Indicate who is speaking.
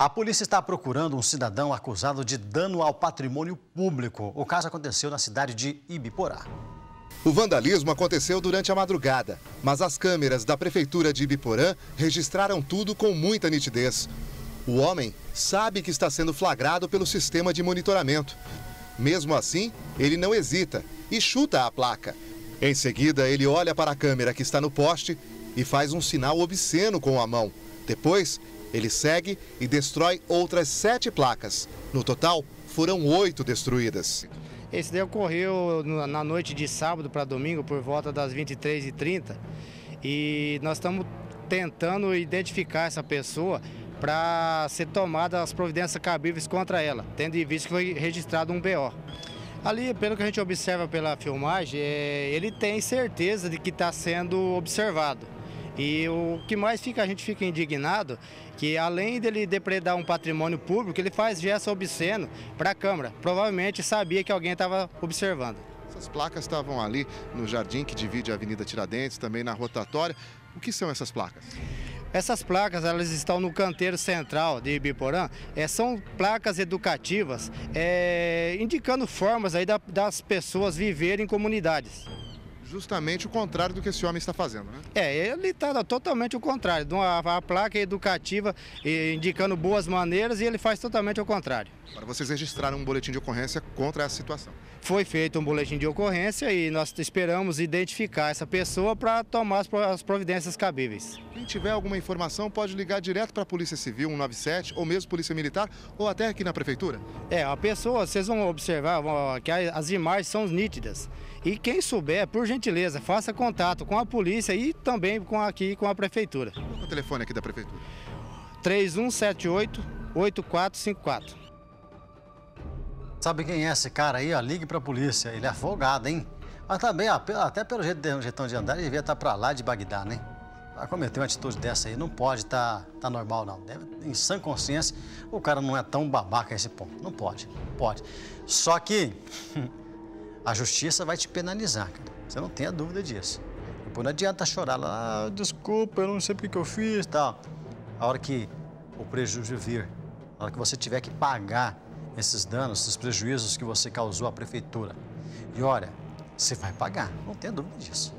Speaker 1: A polícia está procurando um cidadão acusado de dano ao patrimônio público. O caso aconteceu na cidade de Ibiporá.
Speaker 2: O vandalismo aconteceu durante a madrugada, mas as câmeras da prefeitura de Ibiporã registraram tudo com muita nitidez. O homem sabe que está sendo flagrado pelo sistema de monitoramento. Mesmo assim, ele não hesita e chuta a placa. Em seguida, ele olha para a câmera que está no poste e faz um sinal obsceno com a mão. Depois, ele segue e destrói outras sete placas. No total, foram oito destruídas.
Speaker 3: Esse daí ocorreu na noite de sábado para domingo, por volta das 23h30. E nós estamos tentando identificar essa pessoa para ser tomada as providências cabíveis contra ela, tendo em vista que foi registrado um BO. Ali, pelo que a gente observa pela filmagem, é, ele tem certeza de que está sendo observado. E o que mais fica, a gente fica indignado, que além dele depredar um patrimônio público, ele faz gesto obsceno para a Câmara. Provavelmente sabia que alguém estava observando.
Speaker 2: Essas placas estavam ali no jardim que divide a Avenida Tiradentes, também na rotatória. O que são essas placas?
Speaker 3: Essas placas elas estão no canteiro central de Ibiporã, é, são placas educativas é, indicando formas aí da, das pessoas viverem em comunidades
Speaker 2: justamente o contrário do que esse homem está fazendo, né?
Speaker 3: É, ele está totalmente o contrário. A, placa é educativa indicando boas maneiras e ele faz totalmente o contrário.
Speaker 2: Para vocês registraram um boletim de ocorrência contra essa situação?
Speaker 3: Foi feito um boletim de ocorrência e nós esperamos identificar essa pessoa para tomar as providências cabíveis.
Speaker 2: Quem tiver alguma informação pode ligar direto para a Polícia Civil 197 ou mesmo Polícia Militar ou até aqui na Prefeitura?
Speaker 3: É, a pessoa, vocês vão observar que as imagens são nítidas. E quem souber, por gentileza, faça contato com a polícia e também com aqui com a prefeitura.
Speaker 2: Qual é o telefone aqui da prefeitura?
Speaker 3: 3178 8454.
Speaker 1: Sabe quem é esse cara aí? Ó, ligue para a polícia. Ele é afogado, hein? Mas também, ó, até pelo jeito de, jeitão de andar, ele devia estar tá para lá de Bagdá, né? Para cometer uma atitude dessa aí, não pode estar tá, tá normal, não. Deve, em sã consciência, o cara não é tão babaca a esse ponto. Não pode, pode. Só que a justiça vai te penalizar, cara. Você não tenha dúvida disso. Depois não adianta chorar lá, ah, desculpa, eu não sei porque que eu fiz tal. A hora que o prejuízo vir, a hora que você tiver que pagar esses danos, esses prejuízos que você causou à prefeitura. E olha, você vai pagar, não tenha dúvida disso.